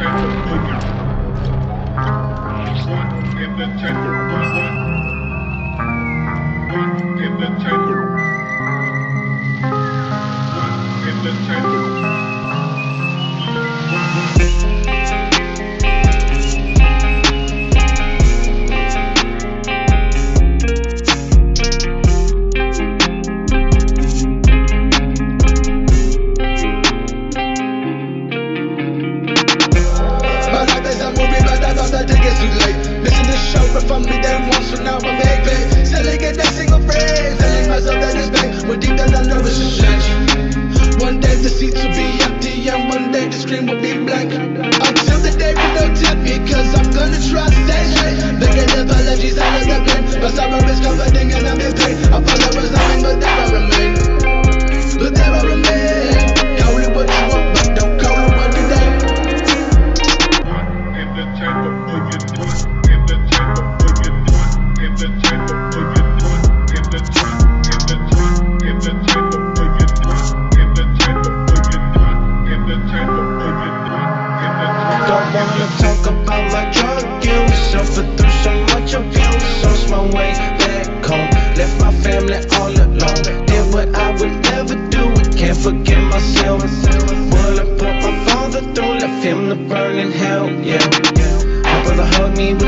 My life is a movie, but I that it's too late. Missing the show, but from me then once, so now I make pay. Selling it that single phrase, telling myself that it's pain. But deep down I know it's. One day the seats will be empty, and one day the screen will be blank. Until the day we don't tip me, cause I'm gonna try to stay straight. Begging apologies out of the blame. My sorrow is comforting wanna talk about my drug use. Suffered through so much abuse. Lost my way back home. Left my family all alone. Did what I would never do. Can't forgive myself. Will I put my father through? Left him to burn in hell. Yeah. My brother hugged me